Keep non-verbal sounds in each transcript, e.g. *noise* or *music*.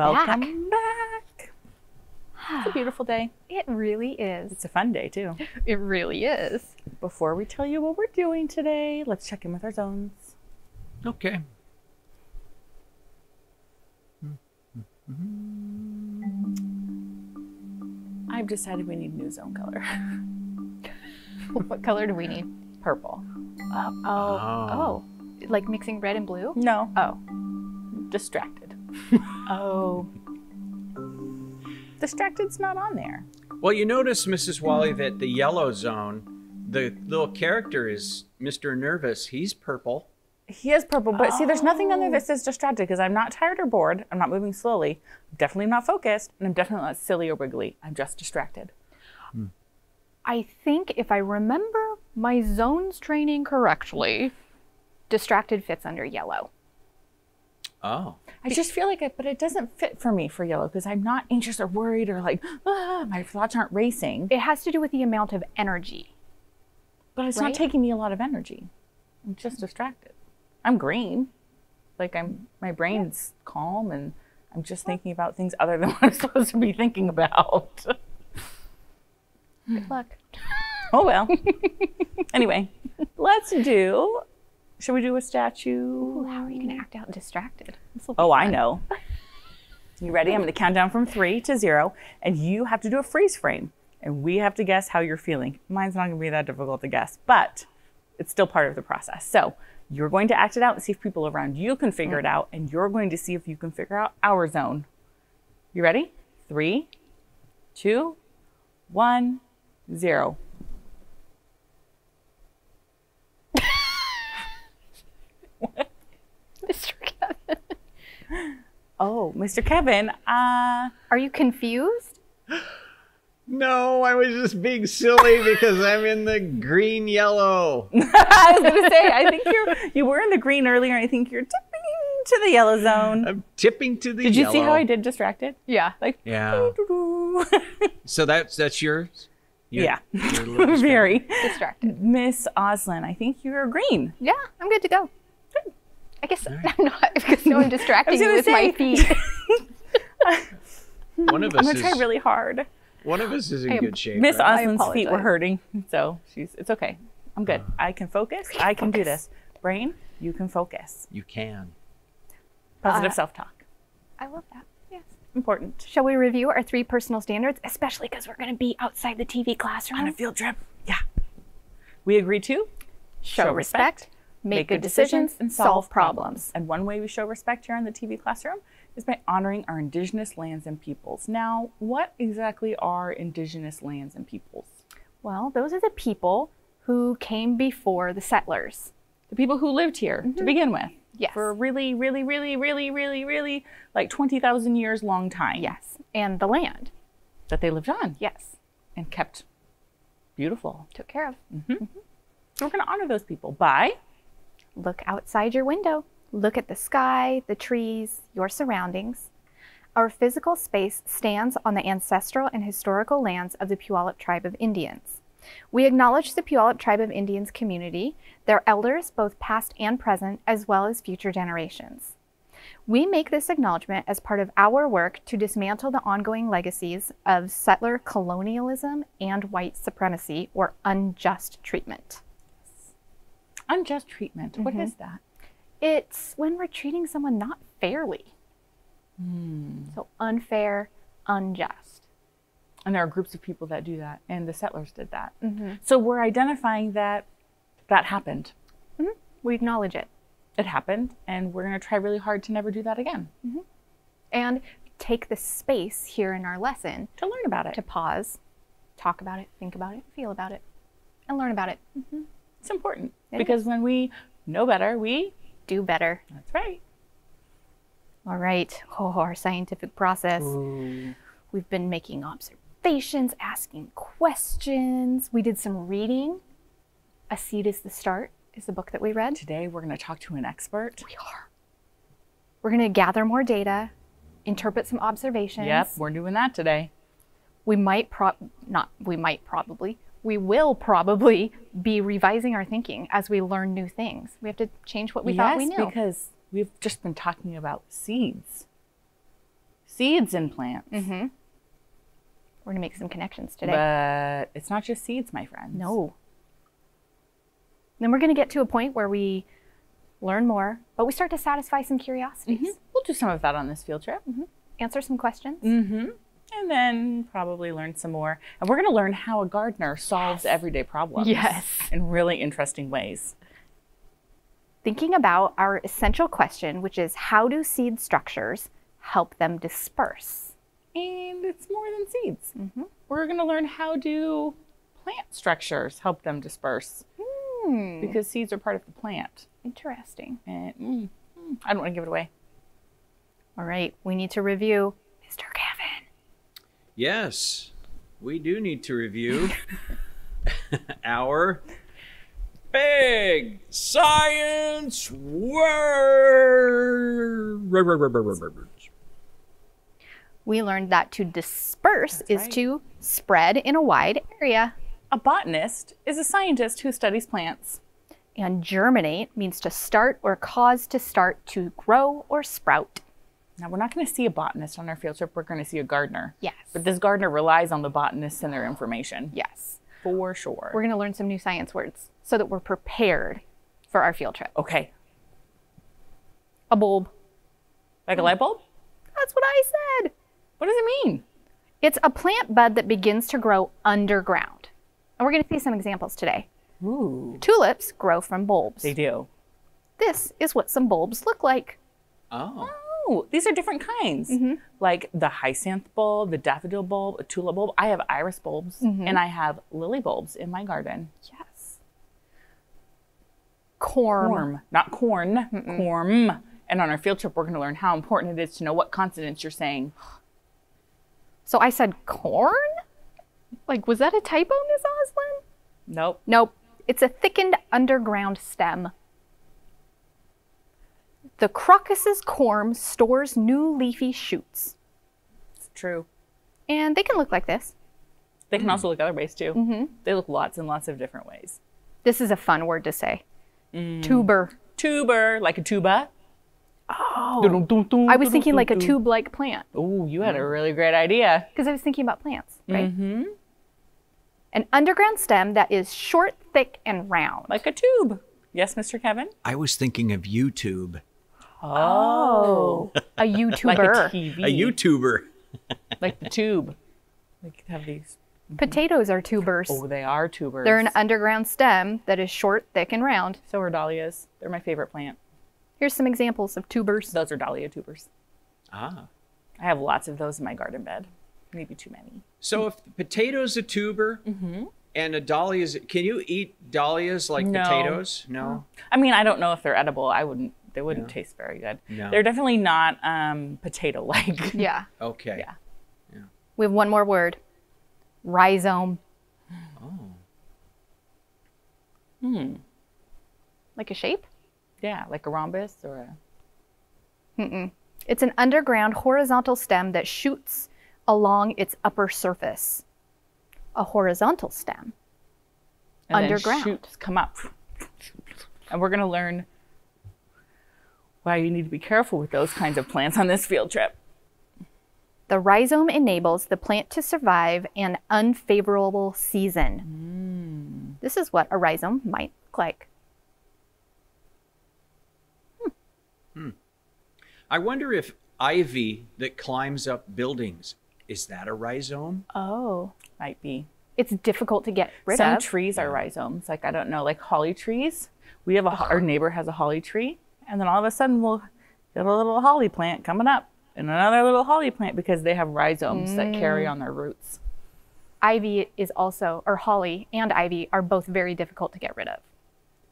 Tacoma. Hello. Welcome, Welcome back. back. It's a beautiful day. *sighs* It really is. It's a fun day too. *laughs* It really is. Before we tell you what we're doing today, let's check in with our zones. Okay. I've decided we need a new zone color. *laughs* what color do we need? Purple. Uh, oh, oh, oh. Like mixing red and blue? No, Oh. distracted. *laughs* Oh. Distracted's not on there. Well, you notice, Mrs. Wally, that the yellow zone, the little character is Mr. Nervous. He's purple. He is purple, but see, there's nothing on there that oh. says distracted because I'm not tired or bored. I'm not moving slowly. I'm definitely not focused, and I'm definitely not silly or wiggly. I'm just distracted. Hmm. I think if I remember my zones training correctly, distracted fits under yellow. Oh. I just feel like it, but it doesn't fit for me for yellow because I'm not anxious or worried or like, ah, my thoughts aren't racing. It has to do with the amount of energy. But it's Right? not taking me a lot of energy. I'm just distracted. I'm green. Like I'm my brain's calm and I'm just thinking about things other than *laughs* what I'm supposed to be thinking about. Good luck. oh well. anyway, let's do should we do a statue? Ooh, how are you going to act out distracted? This will be Oh, I know. *laughs* You ready? I'm going to count down from three to zero, and you have to do a freeze frame, and we have to guess how you're feeling. Mine's not going to be that difficult to guess, but it's still part of the process. So you're going to act it out and see if people around you can figure it mm-hmm. out, and you're going to see if you can figure out our zone. You ready? Three, two, one, zero. Oh, Mr. Kevin. Uh, Are you confused? No, I was just being silly because I'm in the green yellow. *laughs* I was going to say, I think you're you were in the green earlier. and I think you're tipping to the yellow zone. I'm tipping to the Did you yellow. see how I did distracted? Yeah. Like, Yeah. *laughs* So that's that's yours? You- yeah, you're *laughs* distracted. very. Distracted. Miss Oslin, I think you're green. Yeah, I'm good to go. I guess I'm not *laughs* because no, *laughs* I'm distracting you gonna with my feet. *laughs* One of us I'm us gonna try is really hard. one of us is in I- good shape. Miss right? Oslin's feet were hurting, so she's it's okay. I'm good. I can focus. I can do this. Brain, you can focus. You can. Positive Uh, self-talk. I love that. Yes. Important. Shall we review our three personal standards, especially because we're going to be outside the TV classroom? On a field trip. Yeah. We agree to Show respect, make good decisions, and solve problems. And one way we show respect here in the TV classroom is by honoring our indigenous lands and peoples. Now, what exactly are indigenous lands and peoples? Well, those are the people who came before the settlers. The people who lived here to mm-hmm. begin with. Yes. For a really, really, really, really, really, really like 20,000 years long time. Yes. And the land. That they lived on Yes. and kept beautiful. Took care of. So we're going to honor those people by Look outside your window. Look at the sky, the trees, your surroundings. Our physical space stands on the ancestral and historical lands of the Puyallup tribe of Indians. We acknowledge the Puyallup tribe of Indians community, their elders, both past and present, as well as future generations. We make this acknowledgement as part of our work to dismantle the ongoing legacies of settler colonialism and white supremacy or unjust treatment. Unjust treatment. What is mm-hmm. that? It's when we're treating someone not fairly. Hmm. So unfair, unjust. And there are groups of people that do that, and the settlers did that. Mm-hmm. So we're identifying that that happened. Mm-hmm. We acknowledge it It happened, and we're going to try really hard to never do that again. and take the space here in our lesson To learn about it. to pause, talk about it, think about it, feel about it, and learn about it. It's important It because when we know better, we. Do better. That's right. All right. Oh, our scientific process. We've been making observations, asking questions. We did some reading. A Seed is the Start is the book that we read. Today we're going to talk to an expert. We are. We're going to gather more data, interpret some observations. Yep, we're doing that today. we might pro not we might probably we will probably *laughs* be revising our thinking as we learn new things. We have to change what we thought we yes, knew. because we've just been talking about seeds. Seeds in plants. Mm-hmm. We're gonna make some connections today. But it's not just seeds, my friends. no. Then we're gonna get to a point where we learn more, but we start to satisfy some curiosities, Mhm. We'll do some of that on this field trip. answer some questions. And then probably learn some more. And we're going to learn how a gardener solves everyday problems. Yes. In really interesting ways. Thinking about our essential question, which is how do seed structures help them disperse? And it's more than seeds. Mm-hmm. We're going to learn how do plant structures help them disperse Hmm. because seeds are part of the plant. Interesting. And mm, mm, I don't want to give it away. All right, we need to review Mr. Kevin. Yes, we do need to review *laughs* our big science word. We learned that to disperse is right. to spread in a wide area, A botanist is a scientist who studies plants. and germinate means to start or cause to start to grow or sprout. Now, we're not going to see a botanist on our field trip. We're going to see a gardener. Yes. But this gardener relies on the botanists and their information. yes. For sure. We're going to learn some new science words so that we're prepared for our field trip. okay. A bulb. Like a light bulb? That's what I said. What does it mean? It's a plant bud that begins to grow underground. And we're going to see some examples today. Ooh. Tulips grow from bulbs. They do. This is what some bulbs look like. Oh, Oh, these are different kinds. Mm-hmm. Like the hyacinth bulb, the daffodil bulb, a tulip bulb. I have iris bulbs mm-hmm. and I have lily bulbs in my garden. Yes. Corm. Corm, not corn, corm. And on our field trip, we're going to learn how important it is to know what consonants you're saying. So I said corn? Like, was that a typo, Miss Oslin? Nope. Nope. It's a thickened underground stem. The crocus's corm stores new leafy shoots. It's true. And they can look like this. They can also look other ways too. Mm-hmm. They look lots and lots of different ways. This is a fun word to say. Tuber. Tuber, like a tuba. Oh. I was thinking like a tube like plant Oh, you had a really great idea. because I was thinking about plants, right? Mm-hmm. An underground stem that is short, thick, and round. Like a tube. Yes, Mr. Kevin? I was thinking of YouTube, Oh. a *laughs* like a YouTuber. TV. a YouTuber. *laughs* Like the tube. They could have these. Potatoes are tubers. Oh, they are tubers. They're an underground stem that is short, thick, and round. so are dahlias. They're my favorite plant. Here's some examples of tubers. Those are dahlia tubers. Ah, I have lots of those in my garden bed. Maybe too many. so if the potato's a tuber and a dahlia is, can you eat dahlias like No. potatoes? No. I mean, I don't know if they're edible. I wouldn't. They wouldn't taste very good. No. They're definitely not um, potato-like. *laughs* Yeah. Okay. Yeah. We have one more word rhizome. Oh. Hmm. Like a shape? Yeah, like a rhombus or a. It's an underground horizontal stem that shoots along its upper surface. A horizontal stem. and then Underground. shoots come up. And we're going to learn why you need to be careful with those kinds of plants on this field trip. The rhizome enables the plant to survive an unfavorable season. This is what a rhizome might look like. Hmm. Hmm. I wonder if ivy that climbs up buildings is that a rhizome? Oh. Might be. It's difficult to get rid Some of. trees are rhizomes. Like, I don't know, like holly trees. We have a, our neighbor has a holly tree. And then all of a sudden we'll get a little holly plant coming up and another little holly plant because they have rhizomes that carry mm. on their roots. ivy is also, or holly and ivy are both very difficult to get rid of.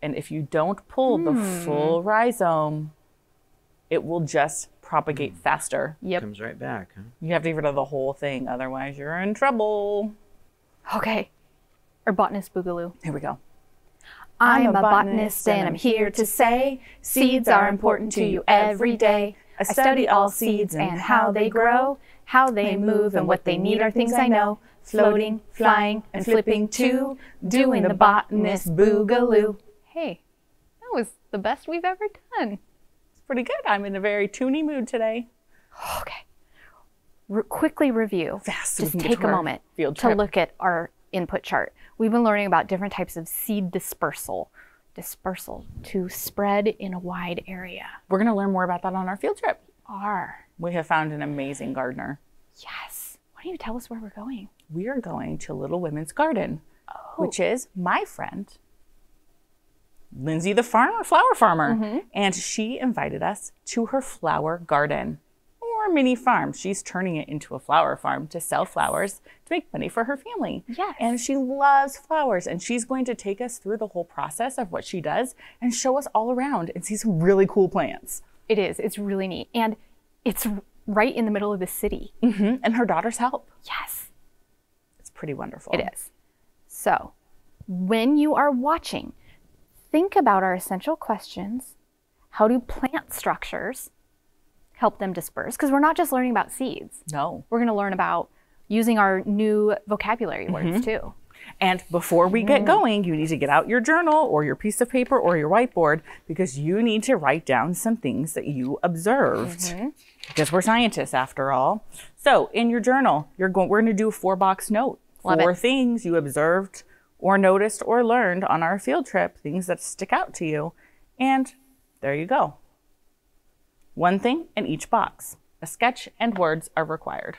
And if you don't pull the hmm. full rhizome, it will just propagate hmm. faster. Yep. Comes right back, huh? You have to get rid of the whole thing, otherwise you're in trouble. Okay. Or botanist boogaloo. Here we go. I'm a botanist and I'm here to say seeds are important to you every day. I study all seeds and how they grow, how they move and what they need are things I know. Floating, flying, and flipping too, doing the botanist boogaloo. Hey, that was the best we've ever done. It's pretty good. I'm in a very toony mood today. Okay. Re- quickly review. Fast. Just take a moment to look at our input chart. We've been learning about different types of seed dispersal. Dispersal to spread in a wide area. We're going to learn more about that on our field trip. R. We have found an amazing gardener. Yes. Why don't you tell us where we're going? We are going to Little Women's Garden, oh. which is my friend, Lindsay the farmer, flower farmer. Mm-hmm. And she invited us to her flower garden or mini farm. She's turning it into a flower farm to sell flowers make money for her family. Yes. And she loves flowers. And she's going to take us through the whole process of what she does and show us all around and see some really cool plants. It is. It's really neat. And it's right in the middle of the city. hmm And her daughters help. Yes, It's pretty wonderful. it is. So, when you are watching, think about our essential questions. How do plant structures help them disperse? Because we're not just learning about seeds, No. we're going to learn about using our new vocabulary mm-hmm. words too. And before we get mm. going, you need to get out your journal or your piece of paper or your whiteboard because you need to write down some things that you observed. Mm-hmm. Because we're scientists after all. So in your journal, you're going we're going to do a four box note. Love four it. things you observed or noticed or learned on our field trip, things that stick out to you. And there you go. One thing in each box. A sketch and words are required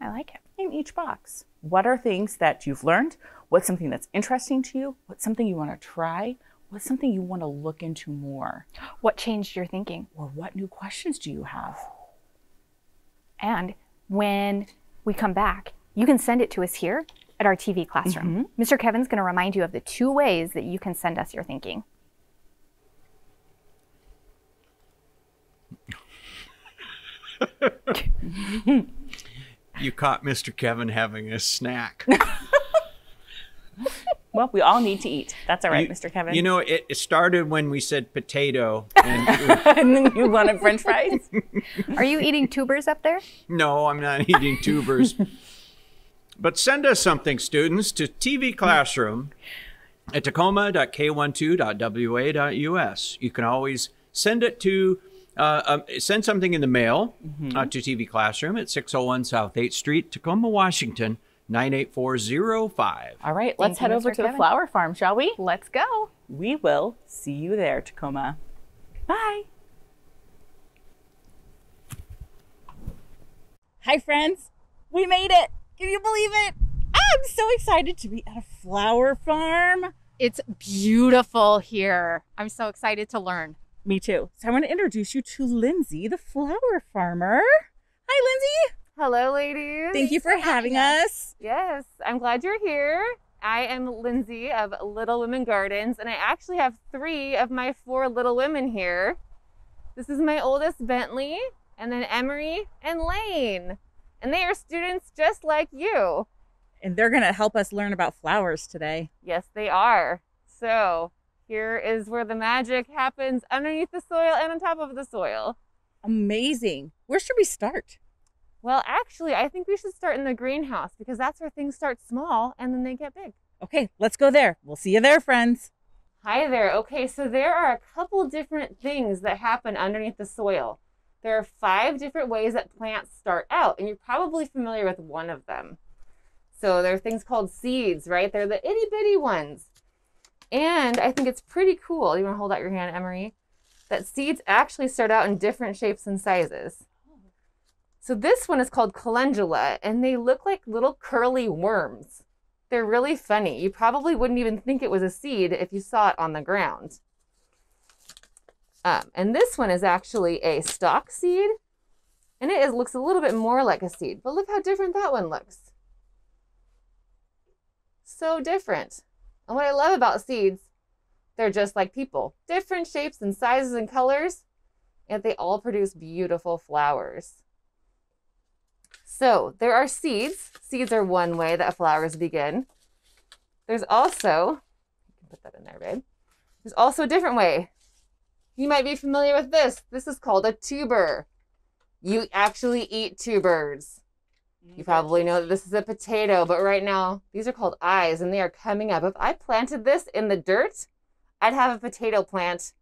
I like it. in each box. What are things that you've learned? What's something that's interesting to you? What's something you want to try? What's something you want to look into more? What changed your thinking? Or what new questions do you have? And when we come back, you can send it to us here at our TV classroom. Mm-hmm. Mr. Kevin's going to remind you of the two ways that you can send us your thinking. *laughs* You caught Mr. Kevin having a snack. *laughs* Well, we all need to eat. That's all right, You- Mr. Kevin. You know, it, it started when we said potato. And *laughs* and then you wanted French fries? *laughs* Are you eating tubers up there? no, I'm not eating tubers. but send us something, students, to TV Classroom at tacoma.k12.wa.us. You can always send it to uh, um, send something in the mail uh, to TV Classroom at 601 South 8th Street, Tacoma, Washington 98405. All right, let's you, head over Mr. to the flower farm, shall we? Let's go. We will see you there, Tacoma. Bye. Hi, friends. We made it. Can you believe it? I'm so excited to be at a flower farm. It's beautiful here. I'm so excited to learn. Me too. So I want to introduce you to Lindsay, the flower farmer. Hi, Lindsay. Hello, ladies. Thank you for having us. Yes, I'm glad you're here. I am Lindsay of Little Women Gardens, and I actually have three of my four little women here. This is my oldest, Bentley, and then Emery and Lane. And they are students just like you. And they're going to help us learn about flowers today. Yes, they are. So here is where the magic happens underneath the soil and on top of the soil. Amazing. Where should we start? Well, actually, I think we should start in the greenhouse because that's where things start small and then they get big. Okay, let's go there. We'll see you there, friends. Hi there. Okay, so there are a couple different things that happen underneath the soil. There are five different ways that plants start out, and you're probably familiar with one of them. So there are things called seeds, right? They're the itty bitty ones. And I think it's pretty cool. You want to hold out your hand, Emery? That seeds actually start out in different shapes and sizes. So this one is called calendula, and they look like little curly worms. They're really funny. You probably wouldn't even think it was a seed if you saw it on the ground. Um, and this one is actually a stock seed, and it is, looks a little bit more like a seed. But look how different that one looks. So different. And what I love about seeds, they're just like people, different shapes and sizes and colors, yet they all produce beautiful flowers. So there are seeds. Seeds are one way that flowers begin. There's also, you can put that in there, babe. There's also a different way. You might be familiar with this. This is called a tuber. You actually eat tubers. You probably know that this is a potato, but right now these are called eyes and they are coming up. If I planted this in the dirt, I'd have a potato plant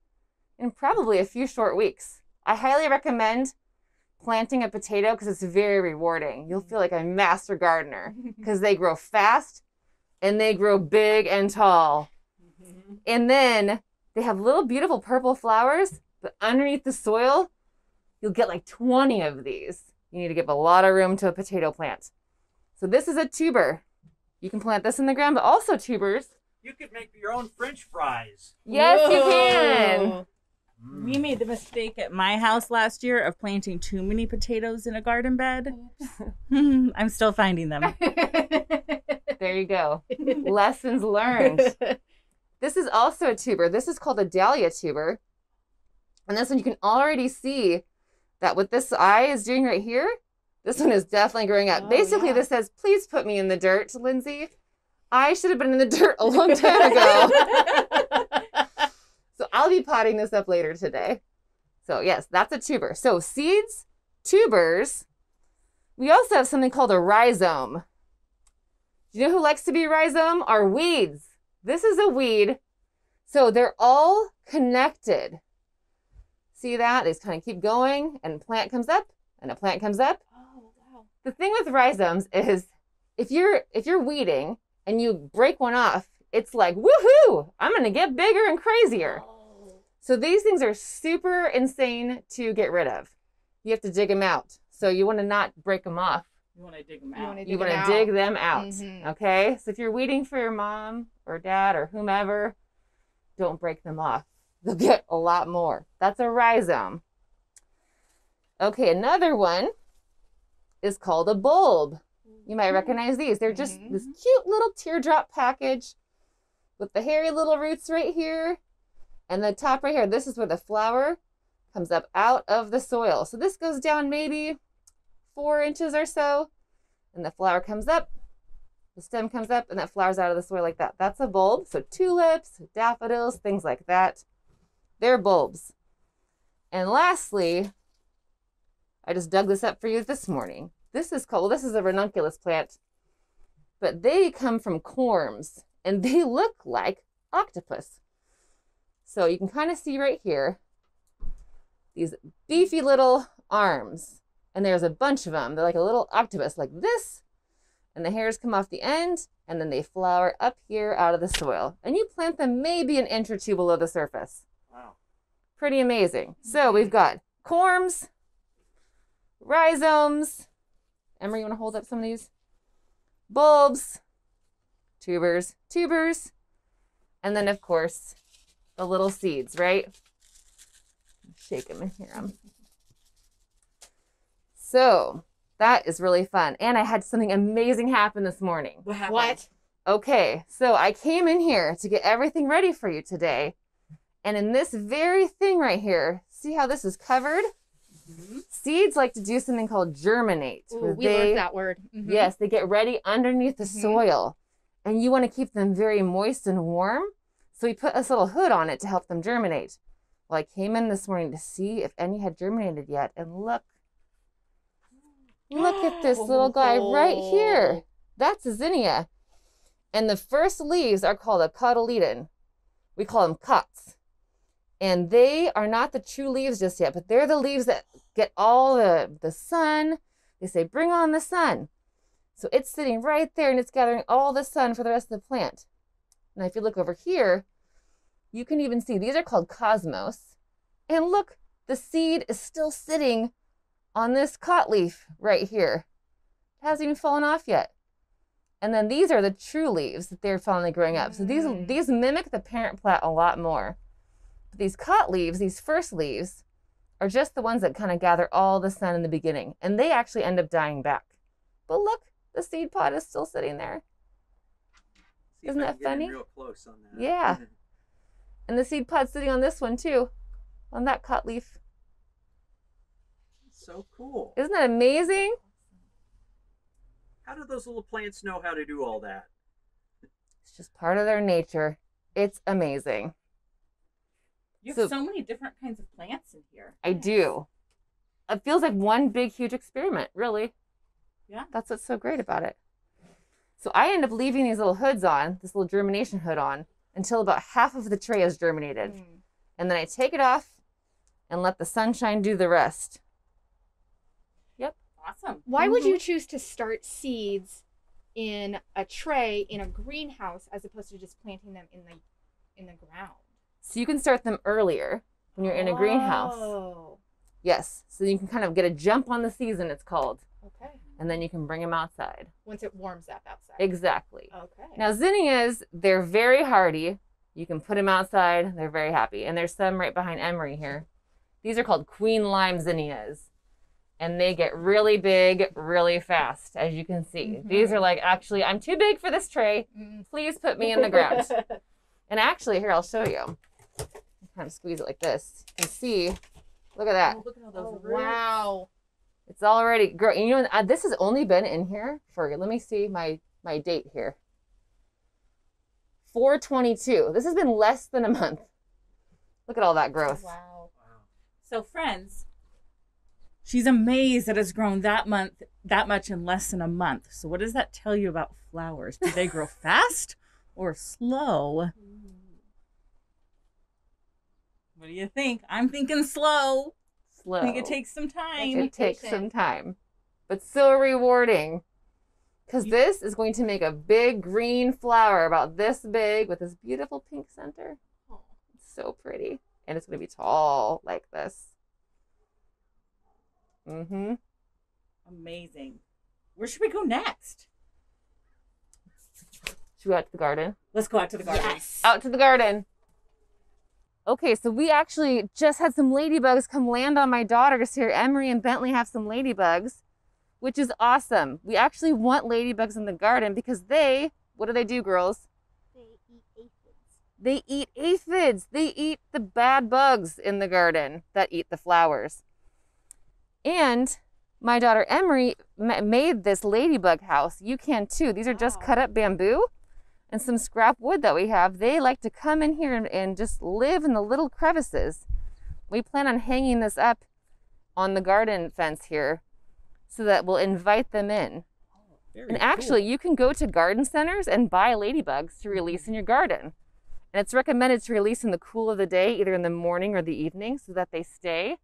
in probably a few short weeks. I highly recommend planting a potato because it's very rewarding. You'll mm-hmm. feel like a master gardener *laughs* because they grow fast and they grow big and tall. Mm-hmm. And then they have little beautiful purple flowers, but underneath the soil, you'll get like 20 of these. You need to give a lot of room to a potato plant. So this is a tuber. You can plant this in the ground, but also tubers. You could make your own French fries. Yes, you can. Whoa. We made the mistake at my house last year of planting too many potatoes in a garden bed. *laughs* I'm still finding them. *laughs* There you go. Lessons learned. This is also a tuber. This is called a dahlia tuber. And this one you can already see that what this eye is doing right here, this one is definitely growing up. Oh, Basically, yeah. this says, please put me in the dirt, Lindsay. I should have been in the dirt a long time *laughs* ago. *laughs* so I'll be potting this up later today. So yes, that's a tuber. So seeds, tubers. We also have something called a rhizome. Do you know who likes to be rhizome? Are weeds. This is a weed. So they're all connected. See that? They just kind of keep going, and a plant comes up, and a plant comes up. Oh, wow. The thing with rhizomes is if you're if you're weeding and you break one off, it's like, woohoo! I'm gonna get bigger and crazier. So these things are super insane to get rid of. You have to dig them out. So you want to not break them off. You want to dig them You out. wanna You wanna dig out. them out. Mhm. Okay. So if you're weeding for your mom or dad or whomever, don't break them off. They'll get a lot more. That's a rhizome. Okay, another one is called a bulb. You might recognize these. They're just Mhm. this cute little teardrop package with the hairy little roots right here and the top right here. This is where the flower comes up out of the soil. So this goes down maybe four inches or so, and the flower comes up, the stem comes up, and that flowers out of the soil like that. That's a bulb. So tulips, daffodils, things like that. They're bulbs. And lastly, I just dug this up for you this morning. This is called, this is a ranunculus plant, but they come from corms and they *laughs* look like octopus. So you can kind of see right here these beefy little arms, and there's a bunch of them. They're like a little octopus, like this, and the hairs come off the end, and then they flower up here out of the soil. And you plant them maybe an inch or two below the surface. Wow. Pretty amazing. So we've got corms, rhizomes. Emery, you want to hold up some of these? Bulbs, tubers, tubers, and then of course the little seeds, right? Shake them and hear them. Um. So that is really fun. And I had something amazing happen this morning. What happened? What? Okay, so I came in here to get everything ready for you today. And in this very thing right here, see how this is covered? Seeds like to do something called germinate. Ooh, we they- learned that word. Mhm. Yes, they get ready underneath the Mhm. soil. And you want to keep them very moist and warm. So we put this little hood on it to help them germinate. Well, I came in this morning to see if any had germinated yet. And look, look at this little guy *gasps* right here. That's a zinnia. And the first leaves are called a cotyledon. We call them cots. And they are not the true leaves just yet, but they're the leaves that get all the, the sun. They say, bring on the sun. So it's sitting right there and it's gathering all the sun for the rest of the plant. Now, if you look over here, you can even see these are called cosmos. And look, the seed is still sitting on this cot leaf right here. It hasn't even fallen off yet. And then these are the true leaves that they're finally growing up. So these Mm. these mimic the parent plant a lot more. But these cot leaves, these first leaves, are just the ones that kind of gather all the sun in the beginning, and they actually end up dying back. But look, the seed pod is still sitting there. See, Isn't that can get in funny? Real close on that. Yeah. *laughs* and the seed pod's sitting on this one too, on that cot leaf. so cool. Isn't that amazing? How do those little plants know how to do all that? It's just part of their nature. It's amazing. You have So- so, many different kinds of plants in here. I do. It feels like one big, huge experiment, really. Yeah. That's what's so great about it. So I end up leaving these little hoods on, this little germination hood on, until about half of the tray is germinated. Mm. And then I take it off and let the sunshine do the rest. Yep. Awesome. Why would you choose to start seeds in a tray in a greenhouse as opposed to just planting them in the in the ground? So you can start them earlier when you're in a greenhouse. Oh. Yes. So you can kind of get a jump on the season, it's called. Okay. And then you can bring them outside. Once it warms up outside. Exactly. Okay. Now, zinnias, they're very hardy. You can put them outside, they're very happy. And there's some right behind Emery here. These are called queen lime zinnias. And they get really big really fast, as you can see. These are like, actually, I'm too big for this tray. Mm. Please put me in the ground. *laughs* and actually, here, I'll show you. Kind of squeeze it like this. You can see, look at that. look at all oh, wow. It's already growing. You know, uh, this has only been in here for. Let me see my my date here. 422. This has been less than a month. Look at all that growth. Wow. wow. So, friends, she's amazed that it's grown that month that much in less than a month. So, what does that tell you about flowers? Do they grow *laughs* fast or slow? What do you think? I'm thinking slow. Slow. I think it takes some time. It takes some time, but so rewarding. Because this is going to make a big green flower about this big with this beautiful pink center. It's so pretty. And it's going to be tall like this. Mm-hmm. Amazing. Where should we go next? Should we go out to the garden? Let's go out to the garden. Yes. Out to the garden. Okay, so we actually just had some ladybugs come land on my daughters here. Emery and Bentley have some ladybugs, which is awesome. We actually want ladybugs in the garden because they, what do they do, girls? They eat aphids. They eat aphids. They eat the bad bugs in the garden that eat the flowers. And my daughter Emery made this ladybug house. You can too. These are just Wow. cut up bamboo and some scrap wood that we have. They like to come in here and, and just live in the little crevices. We plan on hanging this up on the garden fence here so that we'll invite them in. Very And cool. actually, you can go to garden centers and buy ladybugs to release in your garden. And it's recommended to release in the cool of the day, either in the morning or the evening, so that they stay.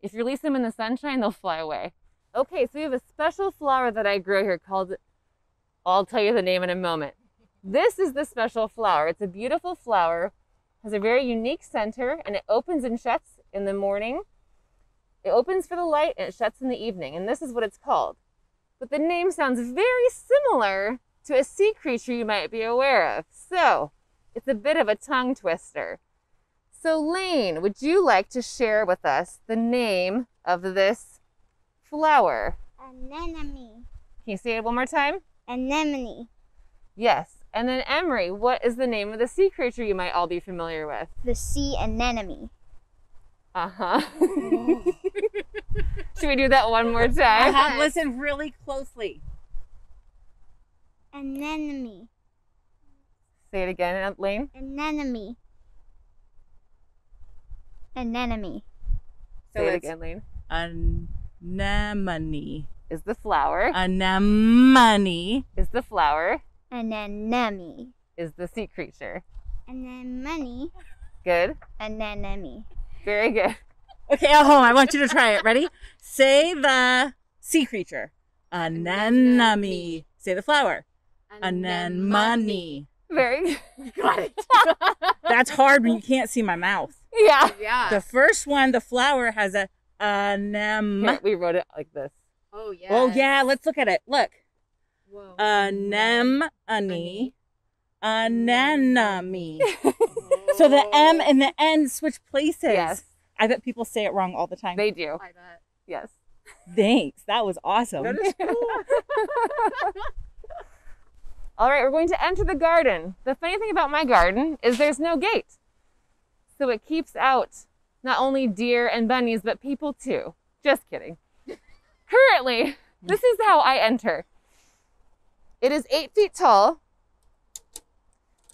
If you release them in the sunshine, they'll fly away. Okay, so we have a special flower that I grow here called, I'll tell you the name in a moment. This is the special flower. It's a beautiful flower, has a very unique center, and it opens and shuts in the morning. It opens for the light and it shuts in the evening, and this is what it's called but the name sounds very similar to a sea creature you might be aware of. So it's a bit of a tongue twister. So, Lane, would you like to share with us the name of this flower? Anemone. Can you say it one more time? Anemone. Yes. And then, Emery, what is the name of the sea creature you might all be familiar with? The sea anemone. Uh huh. *laughs* Should we do that one more time? Uh-huh. Listen really closely. Anemone. Say it again, Lane. Anemone. Anemone. So Say it again, Lane. anemone. Is the flower? Anemone. Is the flower? Anemone. Is the sea creature? Anemone. Good. Anemone. Very good. Okay, at home, I want you to try it. Ready? Say the sea creature. Anemone. Say the flower. Anemone. Very good. Got it. *laughs* That's hard when you can't see my mouth. yeah. Yeah. The first one, the flower has a anem. Here, we wrote it like this. oh yeah. Oh yeah, let's look at it. Look. Whoa. Anemone. Anemone. So the oh. M and the N switch places. Yes, I bet people say it wrong all the time. they do. I bet. Yes. Thanks. That was awesome. That is cool. *laughs* all right, we're going to enter the garden. The funny thing about my garden is there's no gate. So it keeps out not only deer and bunnies, but people too. Just kidding. *laughs* Currently, this is how I enter. It is eight feet tall.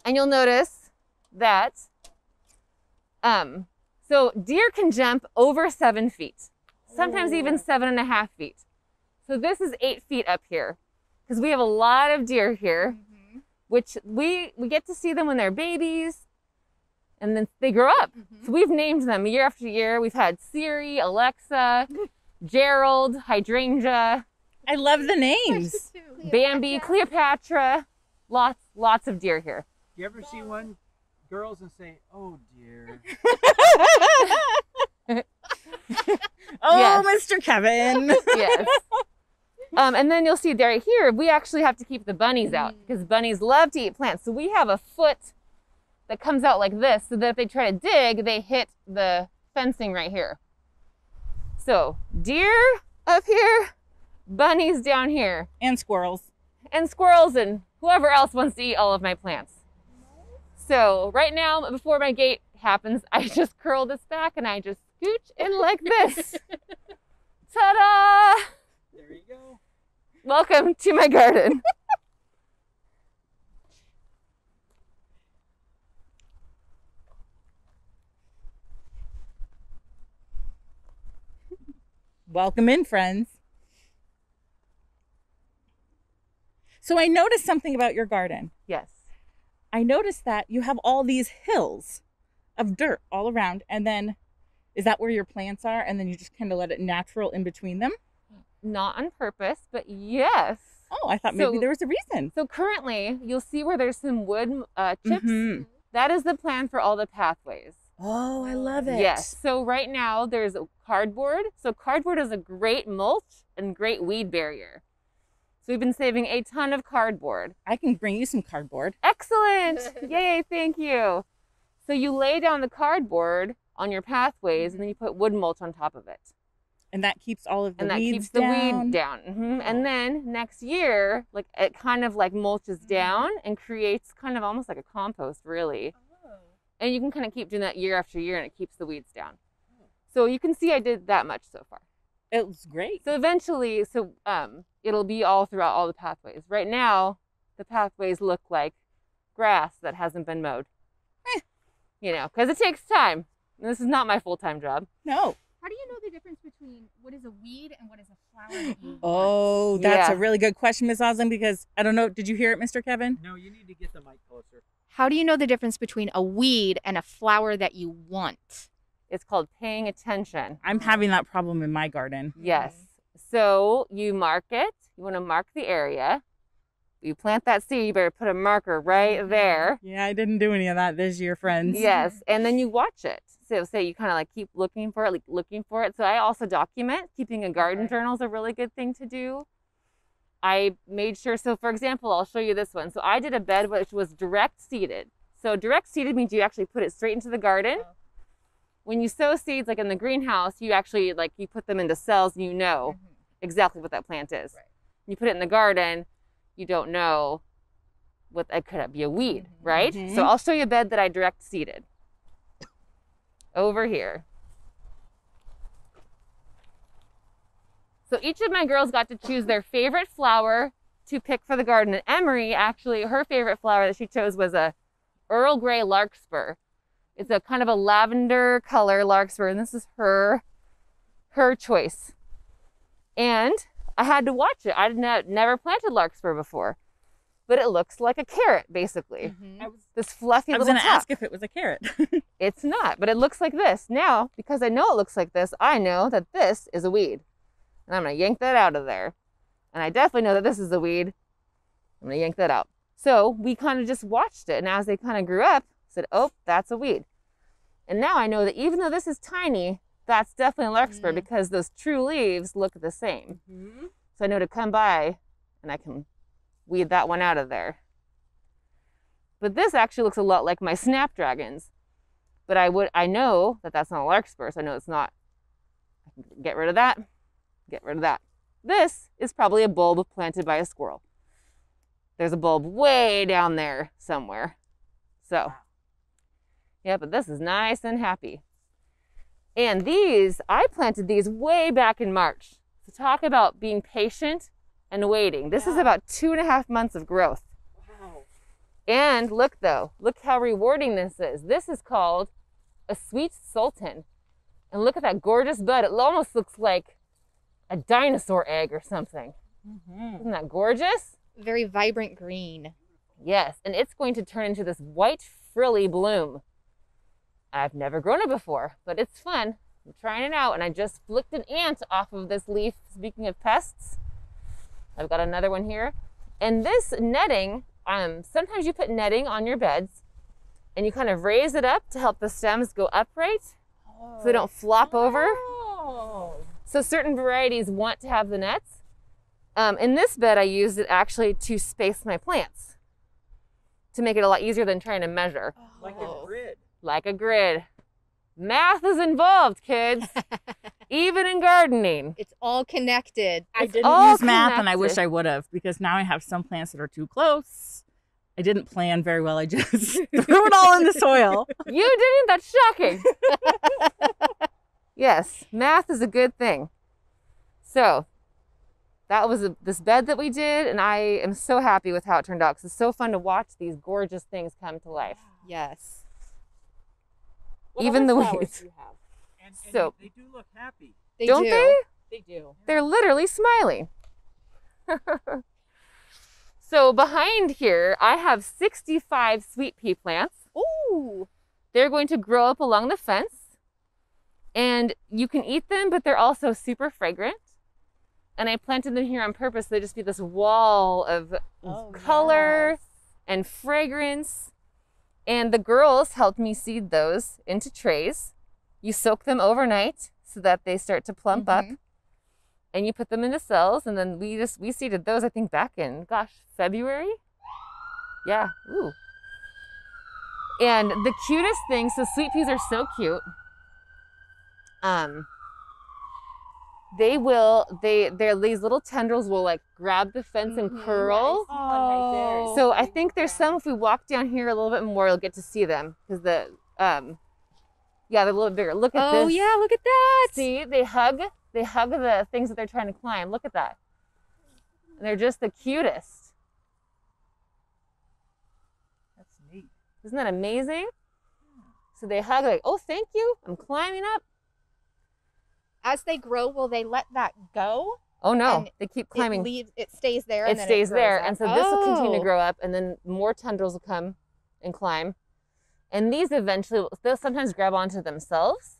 And you'll notice that um, so deer can jump over seven feet, sometimes even seven and a half feet. So this is eight feet up here because we have a lot of deer here, which we we get to see them when they're babies, and then they grow up. So we've named them year after year. We've had Siri, Alexa, *laughs* Gerald, Hydrangea, I love the names. Bambi, Cleopatra. Lots, lots of deer here. You ever see one girls and say, "Oh dear"? *laughs* *laughs* oh, Mr. Kevin. *laughs* yes. Um, and then you'll see right here, we actually have to keep the bunnies out because bunnies love to eat plants. So we have a foot that comes out like this so that if they try to dig, they hit the fencing right here. So deer up here, bunnies down here, and squirrels. and squirrels and whoever else wants to eat all of my plants. So right now, before my gate happens, I *laughs* just curl this back and I just scooch in like this. *laughs* Ta-da! There you go. Welcome to my garden. *laughs* Welcome in, friends. So I noticed something about your garden. yes. I noticed that you have all these hills of dirt all around, and then is that where your plants are? And then you just kind of let it natural in between them? Not on purpose, but yes. Oh, I thought maybe So- there was a reason. So currently, you'll see where there's some wood uh, chips. Mhm. That is the plan for all the pathways. Oh, I love it. Yes. So right now there's cardboard. So cardboard is a great mulch and great weed barrier. So we've been saving a ton of cardboard. I can bring you some cardboard. Excellent. *laughs* Yay, thank you. So you lay down the cardboard on your pathways and then you put wood mulch on top of it. And that keeps all of the and that weeds keeps the down. weed down. hmm And then next year, like it kind of like mulches down and creates kind of almost like a compost, really. Oh. And you can kind of keep doing that year after year, and it keeps the weeds down. So you can see I did that much so far. It was great. So eventually, so um, it'll be all throughout all the pathways. Right now, the pathways look like grass that hasn't been mowed. Eh. You know, because it takes time. And This is not my full time job. No. How do you know the difference between what is a weed and what is a flower that you want? Oh, that's Yeah. a really good question, Miss Osling, because I don't know. Did you hear it, Mr. Kevin? No, you need to get the mic closer. How do you know the difference between a weed and a flower that you want? It's called paying attention. I'm having that problem in my garden. Yes. So you mark it. You want to mark the area. You plant that seed, you better put a marker right mm-hmm. there. Yeah, I didn't do any of that this year, friends. Yes. And then you *laughs* watch it. So say you kind of like keep looking for it, like looking for it. So I also document. Keeping a garden journal is a really good thing to do. I made sure. So for example, I'll show you this one. So I did a bed which was direct seeded. So direct seeded means you actually put it straight into the garden. Oh. When you sow seeds, like in the greenhouse, you actually like you put them into cells and you know exactly what that plant is. You put it in the garden, you don't know what that could be a weed, right? Mhm. So I'll show you a bed that I direct seeded over here. So each of my girls got to choose their favorite flower to pick for the garden. And Emery, actually, her favorite flower that she chose was a Earl Grey larkspur. It's a kind of a lavender color larkspur, and this is her her choice. And I had to watch it. I'd ne- never planted larkspur before, but it looks like a carrot, basically. Mm-hmm. I was, This fluffy I was going to ask if it was a carrot. *laughs* It's not, but it looks like this. Now, because I know it looks like this, I know that this is a weed. And I'm going to yank that out of there. And I definitely know that this is a weed. I'm going to yank that out. So we kind of just watched it. And as they kind of grew up, said, oh, that's a weed. And now I know that even though this is tiny, that's definitely a larkspur mm-hmm. because those true leaves look the same. Mm-hmm. So I know to come by and I can weed that one out of there. But this actually looks a lot like my *laughs* snapdragons. But I would I know that that's not a larkspur, so I know it's not. I can get rid of that. Get rid of that. This is probably a bulb planted by a squirrel. There's a bulb way down there somewhere. So, yeah, but this is nice and happy. And these, I planted these way back in March. So talk about being patient and waiting. This is about two and a half months of growth. Wow. And look though, look how rewarding this is. This is called a sweet sultan. And look at that gorgeous bud. It almost looks like a dinosaur egg or something. Mm-hmm. Isn't that gorgeous? Very vibrant green. Yes, and it's going to turn into this white frilly bloom. I've never grown it before, but it's fun. I'm trying it out, and I just flicked an ant off of this leaf. Speaking of pests, I've got another one here. And this netting, um, sometimes you put netting on your beds, and you kind of raise it up to help the stems go upright, so they don't flop over. Oh. So certain varieties want to have the nets. Um, in this bed, I used it actually to space my plants to make it a lot easier than trying to measure Like a grid. Like a grid. Math is involved, kids, *laughs* even in gardening. It's all connected. I didn't all use math, and I wish. I would have because now I have some plants that are too close. I didn't plan very well. I just *laughs* threw it all in the soil. *laughs* You didn't? That's shocking. yes, math is a good thing. So, that was a, this bed that we did, and I am so happy with how it turned out because it's so fun to watch these gorgeous things come to life. Yes. Even the weeds. And, and So- they, they do look happy. They Don't do. they? They do. They're literally smiling. *laughs* so behind here, I have 65 sweet pea plants. Ooh. They're going to grow up along the fence. And you can eat them, but they're also super fragrant. And I planted them here on purpose. So they just be this wall of Oh, color and fragrance. And the girls helped me seed those into trays. You soak them overnight so that they start to plump up. Mhm. And you put them into cells. And then we just, we seeded those, I think, back in, gosh, February? Yeah. Ooh. And the cutest thing, so sweet peas are so cute. Um, they will, they, they're these little tendrils will like grab the fence and Mhm. curl. Oh. So I think there's some. If we walk down here a little bit more, you'll get to see them because the um, yeah, they're a little bigger. Look at Oh this. Oh yeah, look at that. See, they hug. They hug the things that they're trying to climb. Look at that. And they're just the cutest. That's neat. Isn't that amazing? So they hug like, oh, thank you. I'm climbing up. As they grow, will they let that go? Oh no, And they keep It climbing. leaves. It stays there. It and stays grows there, up. and so this will continue to Oh. grow up, and then more tendrils will come and climb. And these eventually, they'll sometimes grab onto themselves,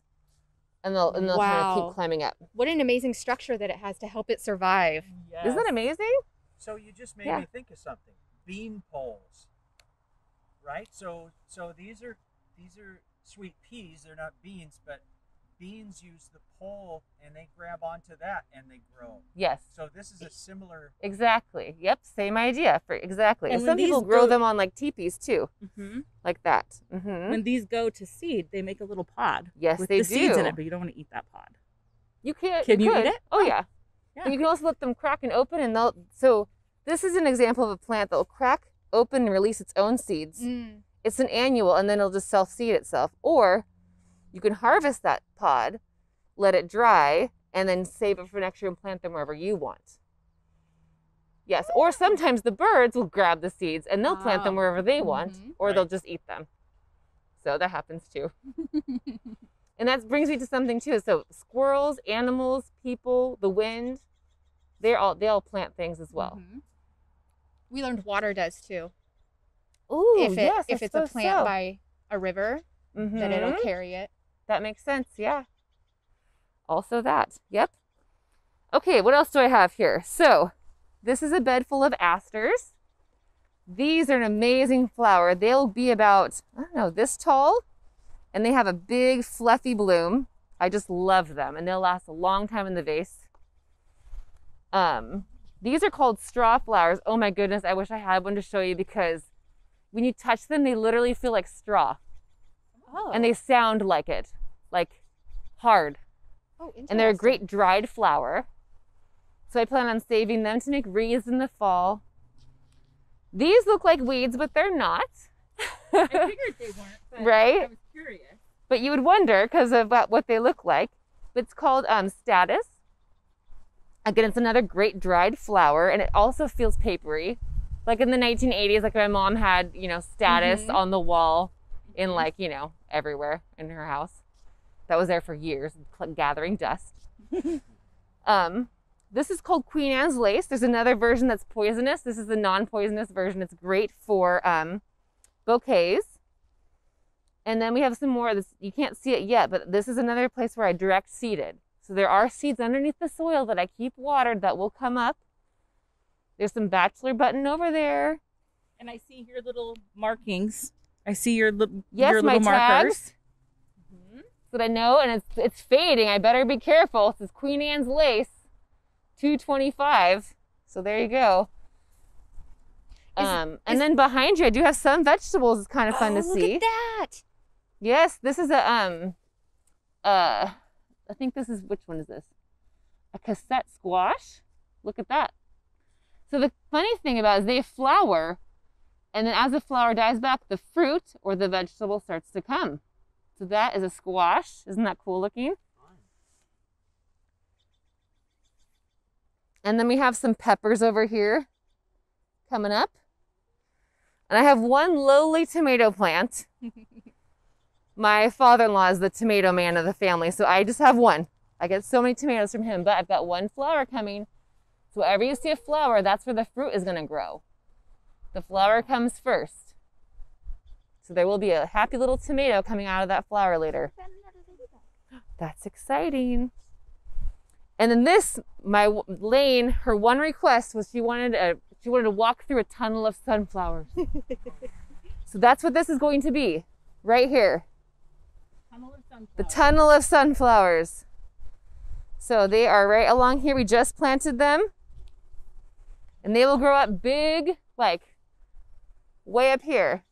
and they'll and they'll kind of keep climbing up. What an amazing structure that it has to help it survive. Isn't that amazing? So you just made Yeah. me think of something. Bean poles. Right? So so these are these are sweet peas, they're not beans, but beans use the pole and they grab onto that and they grow. Yes, So this is a similar exactly. Yep, same idea. For exactly. And And some people grow go- them on like teepees too, hmm like that. hmm When these go to seed, they make a little pod Yes, with they the seeds in do. it, but you don't want to eat that pod. You can't. Can you eat it? Oh yeah. Yeah. And you can also let them crack and open, and they'll. So this is an example of a plant that will crack open and release its own seeds. Mm. It's an annual, and then it'll just self seed itself. Or you can harvest that pod, let it dry, and then save it for next year and plant them wherever you want. Yes. Or sometimes the birds will grab the seeds and they'll plant them wherever they want, Mhm. or they'll just eat them. So that happens too. *laughs* and that brings me to something too. So squirrels, animals, people, the wind, they're all they all plant things as well. Mhm. We learned water does too. Ooh, if it yes, I if it's a plant so. by a river, then it'll Mhm. carry it. That makes sense. Yeah. Also that. Yep. Okay, what else do I have here? So, this is a bed full of asters. These are an amazing flower. They'll be about, I don't know, this tall, and they have a big fluffy bloom. I just love them, and they'll last a long time in the vase. Um, these are called straw flowers. Oh my goodness, I wish I had one to show you because when you touch them, they literally feel like straw Oh. and they sound like it, like hard. oh, And they're a great dried flower. So I plan on saving them to make wreaths in the fall. These look like weeds, but they're not. I figured *laughs* they weren't, but Right? I was curious. But you would wonder because of what, they look like. It's called um, statice. Again, it's another great dried flower, and it also feels papery. Like in the 1980s, like my mom had, you know, statice Mhm. on the wall in like, you know, everywhere in her house. That was there for years, gathering dust. *laughs* um, this is called Queen Anne's lace. There's another version that's poisonous. This is the non-poisonous version. It's great for um, bouquets. And then we have some more. This you can't see it yet, but this is another place where I direct seeded. So there are seeds underneath the soil that I keep watered that will come up. There's some bachelor button over there. And I see your little markings. I see your, li- Yes, your my little markers. tags. That I know, and it's it's fading. I better be careful. This is Queen Anne's lace, two twenty five. So there you go. Is- um, and is- then behind you, I do have some vegetables. It's kind of fun to Oh, see. Look at that. Yes, this is a um uh I think this is which one is this? A cassette squash. Look at that. So the funny thing about it is they flower and then as the flower dies back, the fruit or the vegetable starts to come. So that is a squash. Isn't that cool looking? And then we have some peppers over here coming up. And I have one lowly tomato plant. *laughs* My father in law is the tomato man of the family, so I just have one. I get so many tomatoes from him, but I've got one flower coming. So wherever you see a flower, that's where the fruit is going to grow. The flower comes first. So there will be a happy little tomato coming out of that flower later. That's exciting. And then this, my Lane, her one request was she wanted a she wanted to walk through a tunnel of sunflowers. *laughs* so that's what this is going to be, right here. The tunnel of sunflowers. So they are right along here. We just planted them. And they will grow up big, like way up here.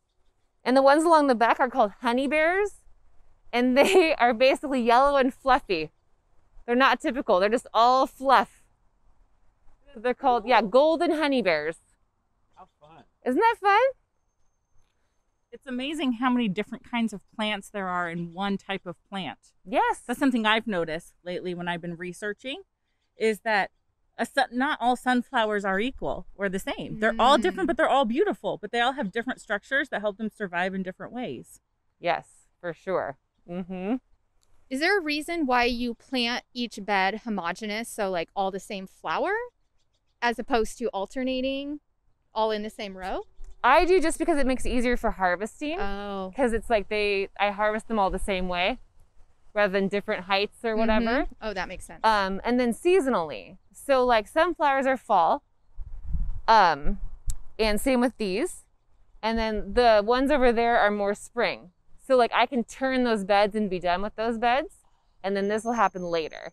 And the ones along the back are called honey bears. And *laughs* they are basically yellow and fluffy. They're not typical, they're just all fluff. They're called, yeah, golden honey bears. How fun. Isn't that fun? It's amazing how many different kinds of plants there are in one type of plant. Yes. That's something I've noticed lately when I've been researching is that a sun, not all sunflowers are equal or the same. They're all different, but they're all beautiful, but they all have different structures that help them survive in different ways. Yes, for sure. Mm-hmm. Is there a reason why you plant each bed homogeneous, so like all the same flower, as opposed to alternating all in the same row? I do just because it makes it easier for harvesting. Oh. Because it's like they, I harvest them all the same way, rather than different heights or whatever. Mhm. Oh, that makes sense. Um, and then seasonally. So like sunflowers are fall. Um, and same with these. And then the ones over there are more spring. So like I can turn those beds and be done with those beds, and then this will happen later.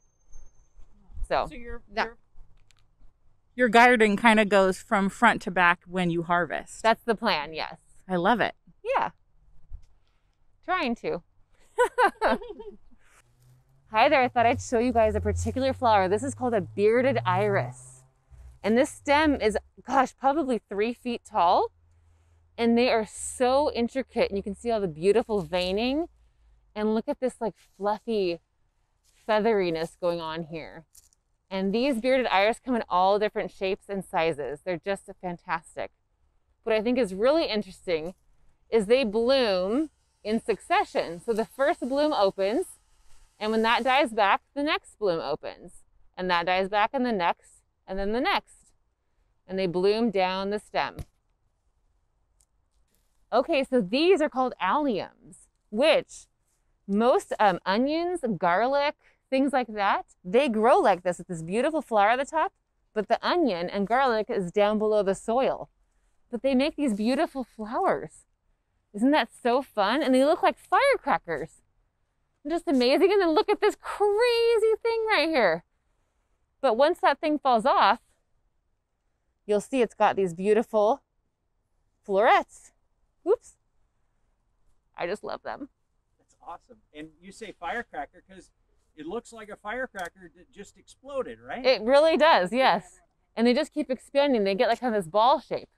So So your your, your garden kind of goes from front to back when you harvest. that's the plan. Yes. I love it. Yeah. Trying to. *laughs* *laughs* Hi there. I thought I'd show you guys a particular flower. This is called a bearded iris. And this stem is, gosh, probably three feet tall. And they are so intricate. And you can see all the beautiful veining. And look at this like fluffy featheriness going on here. And these bearded iris come in all different shapes and sizes. They're just fantastic. What I think is really interesting is they bloom in succession. So the first bloom opens, and when that dies back, the next bloom opens, and that dies back, and the next, and then the next. And they bloom down the stem. Okay, so these are called alliums, which most um, onions, garlic, things like that, they grow like this with this beautiful flower at the top, but the onion and garlic is down below the soil. But they make these beautiful flowers. Isn't that so fun? And they look like firecrackers. Just amazing. And then look at this crazy thing right here. But once that thing falls off, you'll see it's got these beautiful florets. Oops. I just love them. That's awesome. And you say firecracker because it looks like a firecracker that just exploded, right? It really does, yes. And they just keep expanding. They get like kind of this ball shape.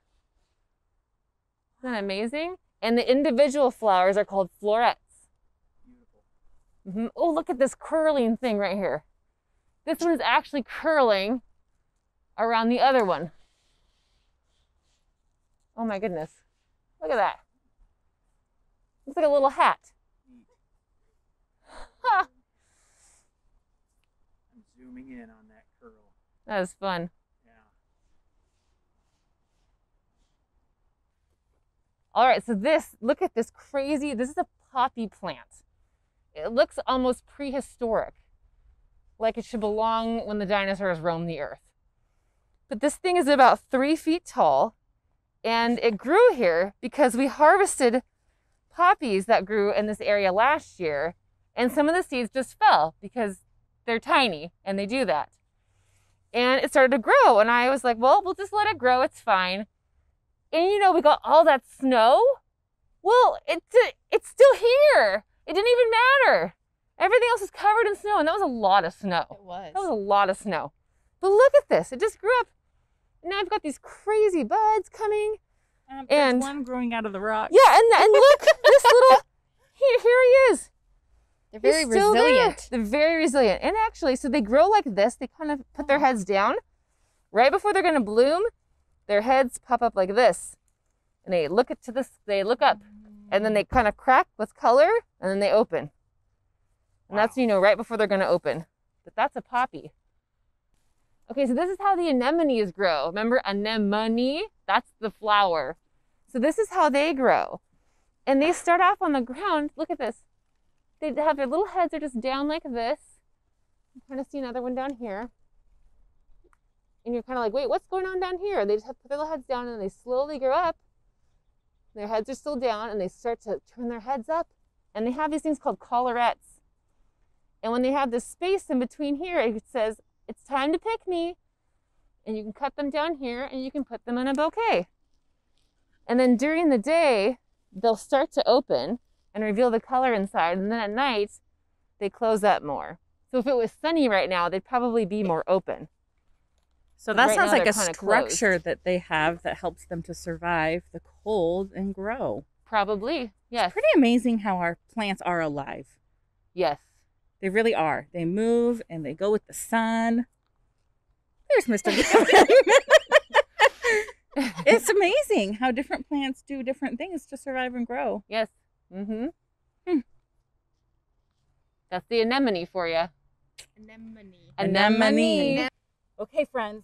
Isn't that amazing? And the individual flowers are called florets. Oh, look at this curling thing right here. This one is actually curling around the other one. Oh my goodness. Look at that. Looks like a little hat. Ha! *laughs* I'm zooming in on that curl. That was fun. Yeah. All right, so this, look at this crazy, this is a poppy plant. It looks almost prehistoric, like it should belong when the dinosaurs roamed the earth. But this thing is about three feet tall, and it grew here because we harvested poppies that grew in this area last year, and some of the seeds just fell because they're tiny and they do that. And it started to grow, and I was like, well, we'll just let it grow, it's fine. And you know, we got all that snow. Well, it's it's still here. It didn't even matter. Everything else is covered in snow, and that was a lot of snow. It was. That was a lot of snow. But look at this. It just grew up. Now I've got these crazy buds coming. Um, there's And- one growing out of the rock. Yeah, and, and look, this little, *laughs* here, here he is. They're very still there. resilient. They're very resilient. And actually, so they grow like this. They kind of put their heads down. Right before they're going to bloom, their heads pop up like this. And they look at to this, they look up. And then they kind of crack with color, and then they open. And that's, you know, right before they're going to open. But that's a poppy. Okay, so this is how the anemones grow. Remember anemone? That's the flower. So this is how they grow. And they start off on the ground. Look at this. They have their little heads are just down like this. I'm trying to see another one down here. And you're kind of like, wait, what's going on down here? They just have put their little heads down and they slowly grow up. Their heads are still down and they start to turn their heads up. And they have these things called collarettes. And when they have this space in between here, it says, it's time to pick me. And you can cut them down here and you can put them in a bouquet. And then during the day, they'll start to open and reveal the color inside. And then at night, they close up more. So if it was sunny right now, they'd probably be more open. So that right sounds now like a structure that they have that helps them to survive the cold and grow. Probably. Yes. Pretty amazing how our plants are alive. Yes. They really are. They move and they go with the sun. There's Mr. *laughs* It's amazing how different plants do different things to survive and grow. Yes. Mm-hmm. Hmm. That's the anemone for you. Anemone. Anemone. Okay, friends.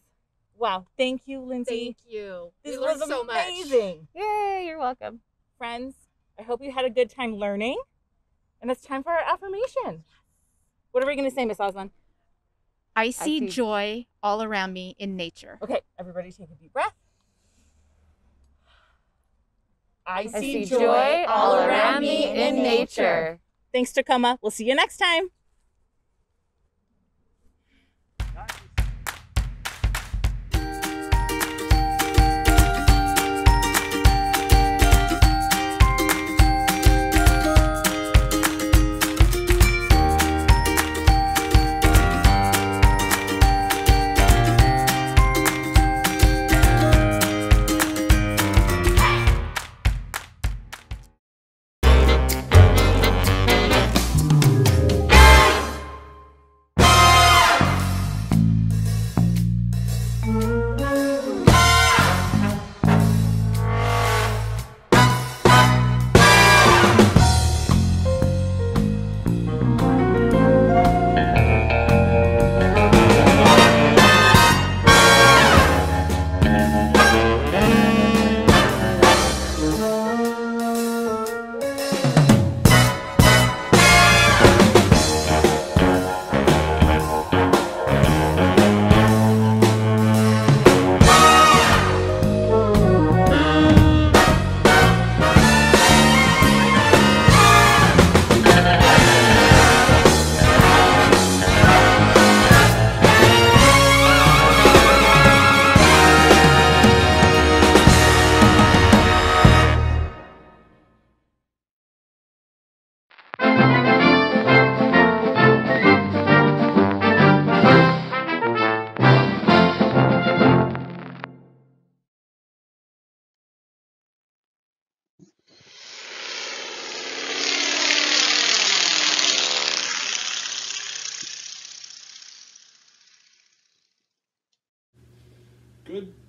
Wow. Thank you, Lindsay. Thank you. This was so amazing. Yay, you're welcome. Friends, I hope you had a good time learning. And it's time for our affirmation. What are we going to say, Miss Osman? I see, see- joy all around me in nature. Okay, everybody take a deep breath. I I see joy all around me in nature. Thanks, Tacoma. We'll see you next time.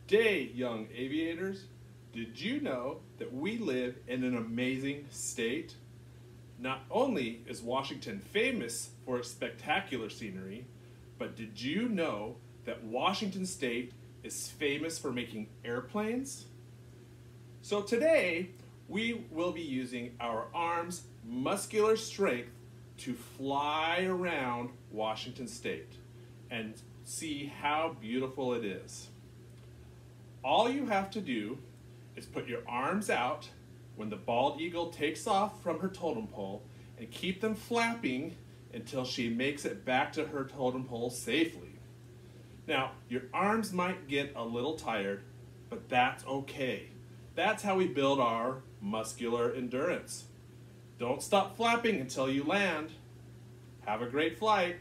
Day, young aviators. Did you know that we live in an amazing state? Not only is Washington famous for its spectacular scenery, but did you know that Washington state is famous for making airplanes? So today, we will be using our arms, muscular strength to fly around Washington State and see how beautiful it is. All you have to do is put your arms out when the bald eagle takes off from her totem pole and keep them flapping until she makes it back to her totem pole safely. Now, your arms might get a little tired, but that's okay. That's how we build our muscular endurance. Don't stop flapping until you land. Have a great flight.